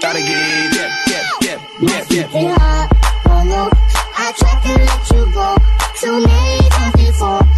gotta get it, yep, yep, yep, yep, yep. Keeping oh no, I tried to let you go, too many times before.